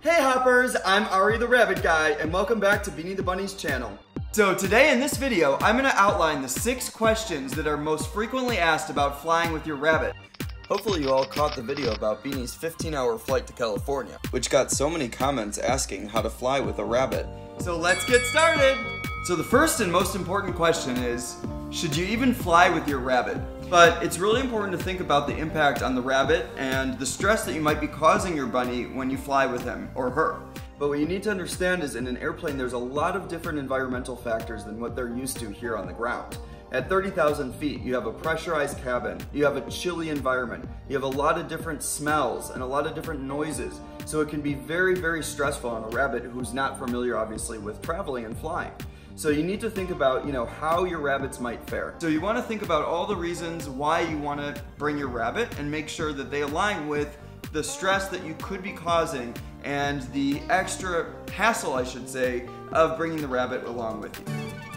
Hey hoppers, I'm Ari the Rabbit Guy and welcome back to Bini the Bunny's channel. So today in this video, I'm gonna outline the six questions that are most frequently asked about flying with your rabbit. Hopefully you all caught the video about Bini's 15 hour flight to California, which got so many comments asking how to fly with a rabbit. So let's get started! So the first and most important question is, should you even fly with your rabbit? But it's really important to think about the impact on the rabbit and the stress that you might be causing your bunny when you fly with him or her. But what you need to understand is in an airplane there's a lot of different environmental factors than what they're used to here on the ground. At 30,000 feet, you have a pressurized cabin, you have a chilly environment, you have a lot of different smells and a lot of different noises. So it can be very, very stressful on a rabbit who's not familiar, obviously, with traveling and flying. So you need to think about, you know, how your rabbits might fare. So you wanna think about all the reasons why you wanna bring your rabbit and make sure that they align with the stress that you could be causing and the extra hassle, I should say, of bringing the rabbit along with you.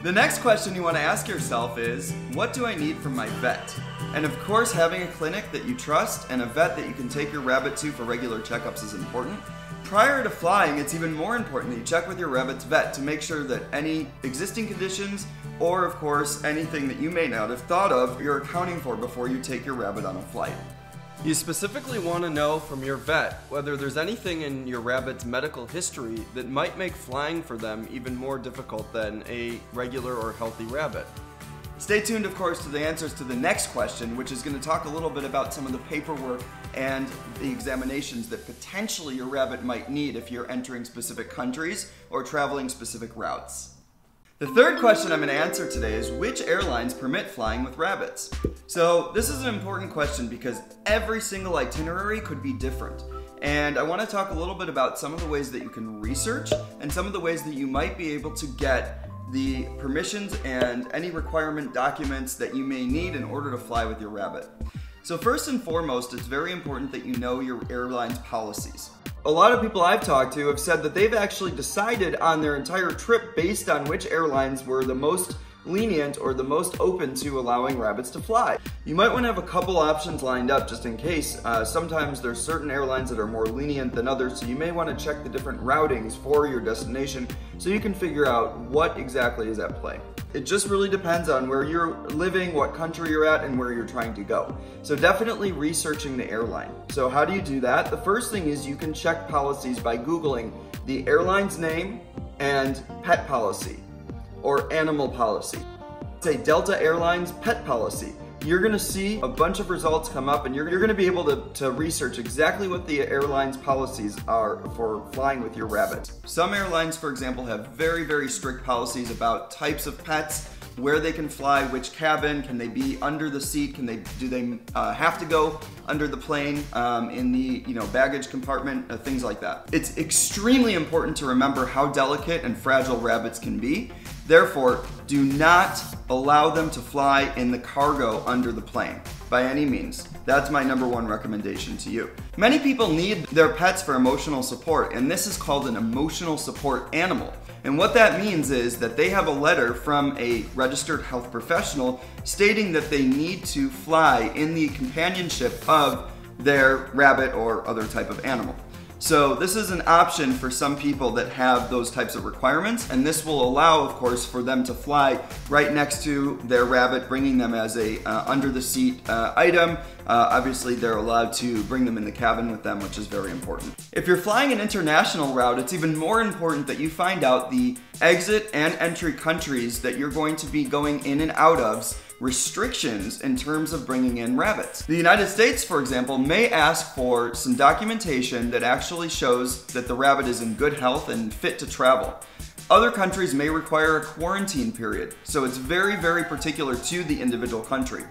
The next question you want to ask yourself is, what do I need from my vet? And of course, having a clinic that you trust and a vet that you can take your rabbit to for regular checkups is important. Prior to flying, it's even more important that you check with your rabbit's vet to make sure that any existing conditions or, of course, anything that you may not have thought of, you're accounting for before you take your rabbit on a flight. You specifically want to know from your vet whether there's anything in your rabbit's medical history that might make flying for them even more difficult than a regular or healthy rabbit. Stay tuned, of course, to the answers to the next question, which is going to talk a little bit about some of the paperwork and the examinations that potentially your rabbit might need if you're entering specific countries or traveling specific routes. The third question I'm going to answer today is which airlines permit flying with rabbits? So this is an important question because every single itinerary could be different. And I want to talk a little bit about some of the ways that you can research and some of the ways that you might be able to get the permissions and any requirement documents that you may need in order to fly with your rabbit. So first and foremost, it's very important that you know your airline's policies. A lot of people I've talked to have said that they've actually decided on their entire trip based on which airlines were the most lenient or the most open to allowing rabbits to fly. You might want to have a couple options lined up just in case. Uh, sometimes there's certain airlines that are more lenient than others, so you may want to check the different routings for your destination so you can figure out what exactly is at play. It just really depends on where you're living, what country you're at, and where you're trying to go. So definitely researching the airline. So how do you do that? The first thing is you can check policies by Googling the airline's name and pet policy or animal policy. Say Delta Airlines pet policy. You're gonna see a bunch of results come up and you're, you're gonna be able to, to research exactly what the airline's policies are for flying with your rabbit. Some airlines, for example, have very, very strict policies about types of pets, where they can fly, which cabin, can they be under the seat, can they do they uh, have to go under the plane um, in the you know baggage compartment, uh, things like that. It's extremely important to remember how delicate and fragile rabbits can be Therefore, do not allow them to fly in the cargo under the plane by any means. That's my number one recommendation to you. Many people need their pets for emotional support, and this is called an emotional support animal. And what that means is that they have a letter from a registered health professional stating that they need to fly in the companionship of their rabbit or other type of animal. So this is an option for some people that have those types of requirements, and this will allow, of course, for them to fly right next to their rabbit, bringing them as a uh, under the seat uh, item. Uh, obviously, they're allowed to bring them in the cabin with them, which is very important. If you're flying an international route, it's even more important that you find out the exit and entry countries that you're going to be going in and out of restrictions in terms of bringing in rabbits. The United States, for example, may ask for some documentation that actually shows that the rabbit is in good health and fit to travel. Other countries may require a quarantine period, so it's very, very particular to the individual country.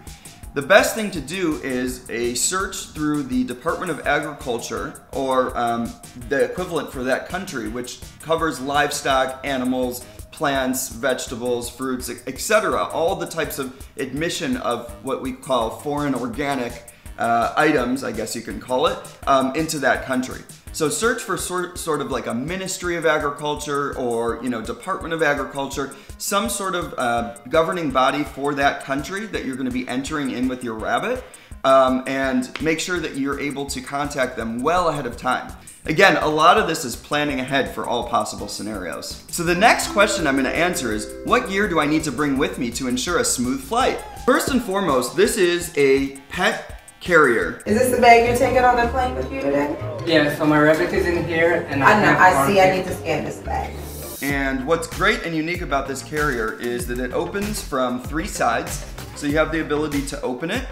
The best thing to do is a search through the Department of Agriculture or um, the equivalent for that country, which covers livestock, animals, plants, vegetables, fruits, etc. All the types of admission of what we call foreign organic uh, items, I guess you can call it, um, into that country. So search for sort, sort of like a Ministry of Agriculture or you know Department of Agriculture, some sort of uh, governing body for that country that you're going to be entering in with your rabbit. Um, and make sure that you're able to contact them well ahead of time. Again, a lot of this is planning ahead for all possible scenarios. So the next question I'm gonna answer is, what gear do I need to bring with me to ensure a smooth flight? First and foremost, this is a pet carrier. Is this the bag you're taking on the plane with you today? Yeah, so my rabbit is in here and I, I know, have I see, I need to scan this bag. And what's great and unique about this carrier is that it opens from three sides. So you have the ability to open it.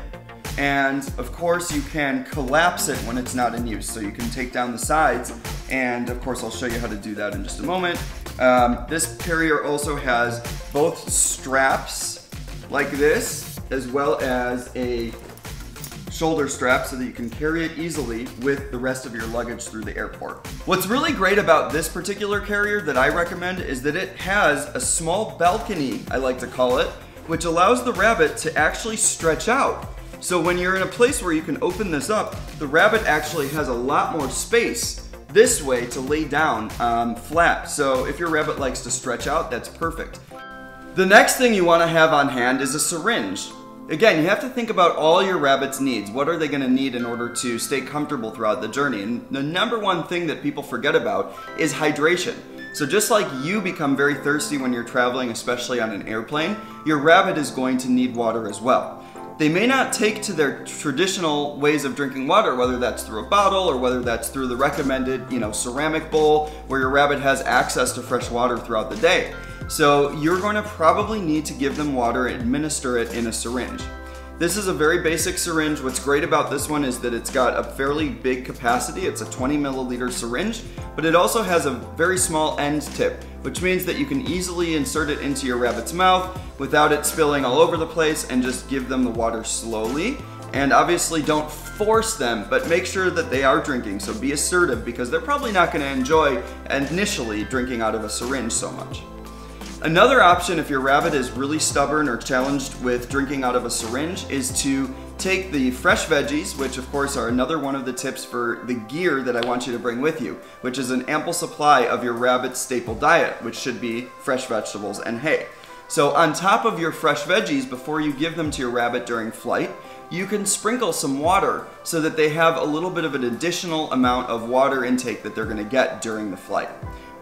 And of course you can collapse it when it's not in use. So you can take down the sides. And of course I'll show you how to do that in just a moment. Um, this carrier also has both straps like this, as well as a shoulder strap so that you can carry it easily with the rest of your luggage through the airport. What's really great about this particular carrier that I recommend is that it has a small balcony, I like to call it, which allows the rabbit to actually stretch out. So when you're in a place where you can open this up, the rabbit actually has a lot more space this way to lay down um, flat. So if your rabbit likes to stretch out, that's perfect. The next thing you want to have on hand is a syringe. Again, you have to think about all your rabbit's needs. What are they going to need in order to stay comfortable throughout the journey? And the number one thing that people forget about is hydration. So just like you become very thirsty when you're traveling, especially on an airplane, your rabbit is going to need water as well. They may not take to their traditional ways of drinking water, whether that's through a bottle or whether that's through the recommended, you know, ceramic bowl where your rabbit has access to fresh water throughout the day. So you're going to probably need to give them water and administer it in a syringe. This is a very basic syringe. What's great about this one is that it's got a fairly big capacity. It's a 20 milliliter syringe, but it also has a very small end tip, which means that you can easily insert it into your rabbit's mouth without it spilling all over the place and just give them the water slowly. And obviously don't force them, but make sure that they are drinking. So be assertive because they're probably not gonna enjoy initially drinking out of a syringe so much. Another option if your rabbit is really stubborn or challenged with drinking out of a syringe is to take the fresh veggies, which of course are another one of the tips for the gear that I want you to bring with you, which is an ample supply of your rabbit's staple diet, which should be fresh vegetables and hay. So on top of your fresh veggies, before you give them to your rabbit during flight, you can sprinkle some water so that they have a little bit of an additional amount of water intake that they're gonna get during the flight.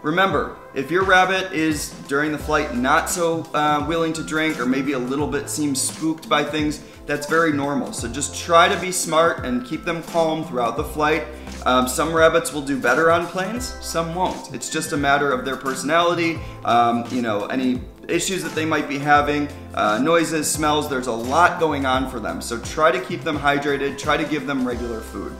Remember, if your rabbit is during the flight not so uh, willing to drink or maybe a little bit seems spooked by things, that's very normal. So just try to be smart and keep them calm throughout the flight. Um, some rabbits will do better on planes, some won't. It's just a matter of their personality, um, you know, any issues that they might be having, uh, noises, smells, there's a lot going on for them. So try to keep them hydrated, try to give them regular food.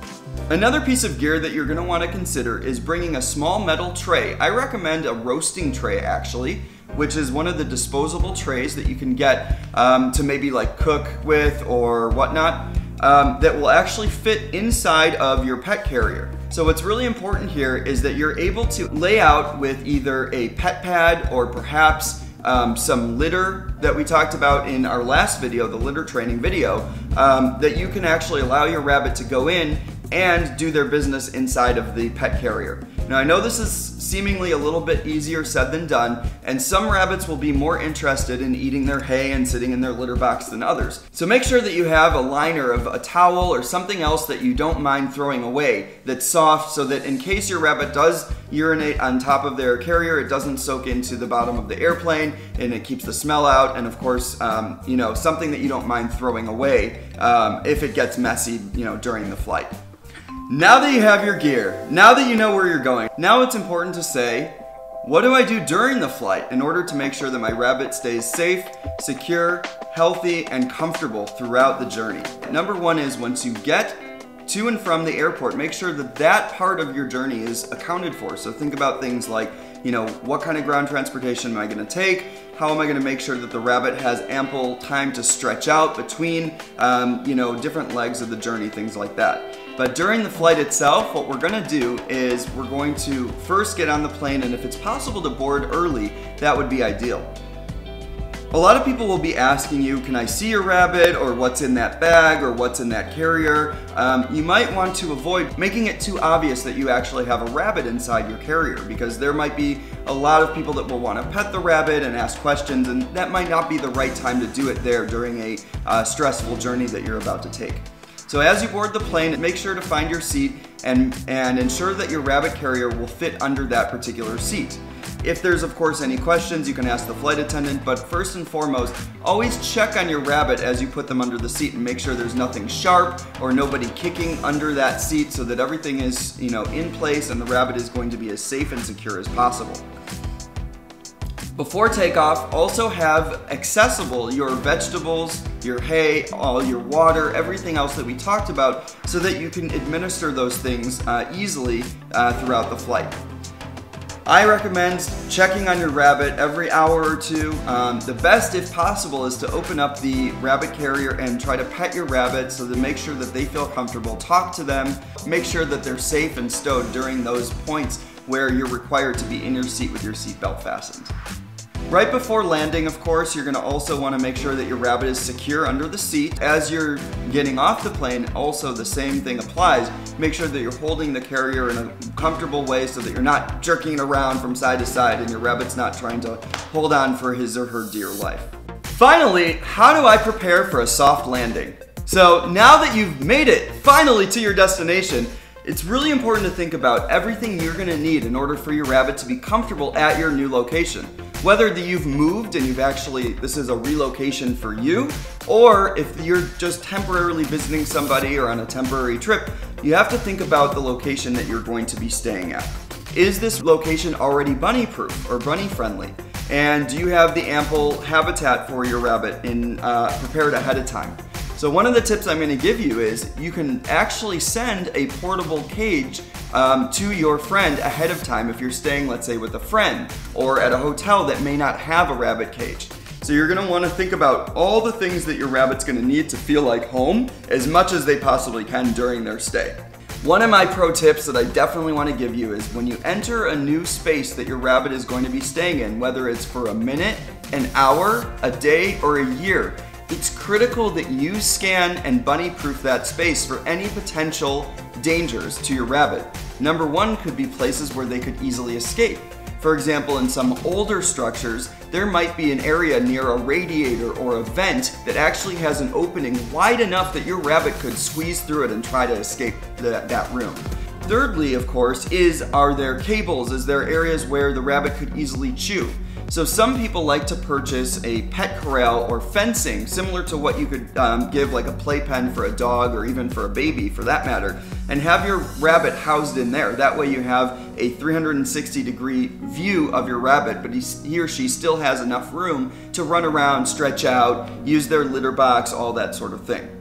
Another piece of gear that you're going to want to consider is bringing a small metal tray. I recommend a roasting tray actually, which is one of the disposable trays that you can get um, to maybe like cook with or whatnot um, that will actually fit inside of your pet carrier. So what's really important here is that you're able to lay out with either a pet pad or perhaps um, some litter that we talked about in our last video, the litter training video, um, that you can actually allow your rabbit to go in and do their business inside of the pet carrier. Now I know this is seemingly a little bit easier said than done, and some rabbits will be more interested in eating their hay and sitting in their litter box than others. So make sure that you have a liner of a towel or something else that you don't mind throwing away that's soft so that in case your rabbit does urinate on top of their carrier, it doesn't soak into the bottom of the airplane and it keeps the smell out. And of course, um, you know, something that you don't mind throwing away um, if it gets messy, you know, during the flight. Now that you have your gear, now that you know where you're going, now it's important to say, what do I do during the flight in order to make sure that my rabbit stays safe, secure, healthy, and comfortable throughout the journey? Number one is once you get to and from the airport, make sure that that part of your journey is accounted for. So think about things like, you know, what kind of ground transportation am I gonna take? How am I gonna make sure that the rabbit has ample time to stretch out between, um, you know, different legs of the journey, things like that. But during the flight itself, what we're gonna do is we're going to first get on the plane and if it's possible to board early, that would be ideal. A lot of people will be asking you, can I see your rabbit or what's in that bag or what's in that carrier? Um, you might want to avoid making it too obvious that you actually have a rabbit inside your carrier because there might be a lot of people that will want to pet the rabbit and ask questions and that might not be the right time to do it there during a uh, stressful journey that you're about to take. So as you board the plane, make sure to find your seat and, and ensure that your rabbit carrier will fit under that particular seat. If there's of course any questions, you can ask the flight attendant, but first and foremost, always check on your rabbit as you put them under the seat and make sure there's nothing sharp or nobody kicking under that seat so that everything is, you know, in place and the rabbit is going to be as safe and secure as possible. Before takeoff, also have accessible your vegetables, your hay, all your water, everything else that we talked about so that you can administer those things uh, easily uh, throughout the flight. I recommend checking on your rabbit every hour or two. Um, the best, if possible, is to open up the rabbit carrier and try to pet your rabbit so to make sure that they feel comfortable. Talk to them, make sure that they're safe and stowed during those points where you're required to be in your seat with your seatbelt fastened. Right before landing, of course, you're gonna also wanna make sure that your rabbit is secure under the seat. As you're getting off the plane, also the same thing applies. Make sure that you're holding the carrier in a comfortable way so that you're not jerking it around from side to side and your rabbit's not trying to hold on for his or her dear life. Finally, how do I prepare for a soft landing? So now that you've made it finally to your destination, it's really important to think about everything you're gonna need in order for your rabbit to be comfortable at your new location. Whether that you've moved and you've actually, this is a relocation for you, or if you're just temporarily visiting somebody or on a temporary trip, you have to think about the location that you're going to be staying at. Is this location already bunny proof or bunny friendly? And do you have the ample habitat for your rabbit in uh, prepared ahead of time? So one of the tips I'm going to give you is you can actually send a portable cage um, to your friend ahead of time if you're staying, let's say, with a friend or at a hotel that may not have a rabbit cage. So you're gonna wanna think about all the things that your rabbit's gonna need to feel like home as much as they possibly can during their stay. One of my pro tips that I definitely want to give you is when you enter a new space that your rabbit is going to be staying in, whether it's for a minute, an hour, a day, or a year, it's critical that you scan and bunny proof that space for any potential dangers to your rabbit. Number one could be places where they could easily escape. For example, in some older structures, there might be an area near a radiator or a vent that actually has an opening wide enough that your rabbit could squeeze through it and try to escape that room. Thirdly, of course, is are there cables? Is there areas where the rabbit could easily chew? So some people like to purchase a pet corral or fencing, similar to what you could um, give like a playpen for a dog or even for a baby for that matter, and have your rabbit housed in there. That way you have a 360 degree view of your rabbit, but he, he or she still has enough room to run around, stretch out, use their litter box, all that sort of thing.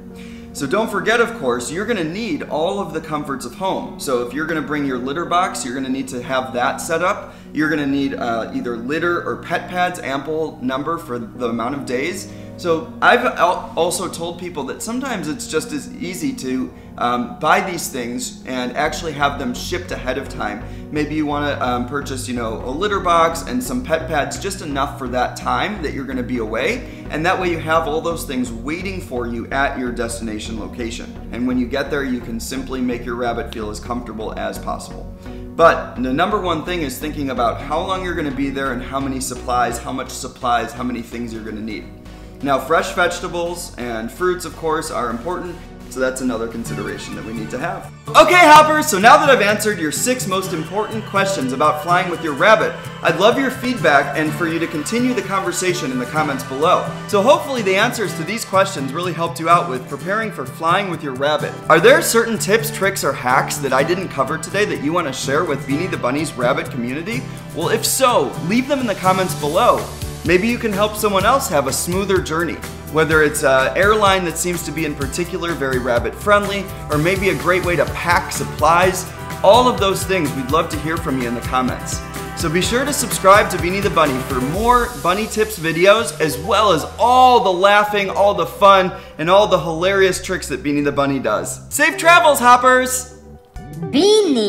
So don't forget, of course, you're gonna need all of the comforts of home. So if you're gonna bring your litter box, you're gonna need to have that set up. You're gonna need uh, either litter or pet pads, ample number for the amount of days. So I've also told people that sometimes it's just as easy to um, buy these things and actually have them shipped ahead of time. Maybe you want to um, purchase, you know, a litter box and some pet pads, just enough for that time that you're going to be away, and that way you have all those things waiting for you at your destination location. And when you get there, you can simply make your rabbit feel as comfortable as possible. But the number one thing is thinking about how long you're going to be there and how many supplies, how much supplies, how many things you're going to need. Now, fresh vegetables and fruits, of course, are important, so that's another consideration that we need to have. Okay, hoppers, so now that I've answered your six most important questions about flying with your rabbit, I'd love your feedback and for you to continue the conversation in the comments below. So hopefully the answers to these questions really helped you out with preparing for flying with your rabbit. Are there certain tips, tricks, or hacks that I didn't cover today that you want to share with Bini the Bunny's rabbit community? Well, if so, leave them in the comments below. Maybe you can help someone else have a smoother journey. Whether it's an airline that seems to be in particular very rabbit friendly, or maybe a great way to pack supplies, all of those things we'd love to hear from you in the comments. So be sure to subscribe to Bini the Bunny for more bunny tips videos, as well as all the laughing, all the fun, and all the hilarious tricks that Bini the Bunny does. Safe travels, hoppers! Bini!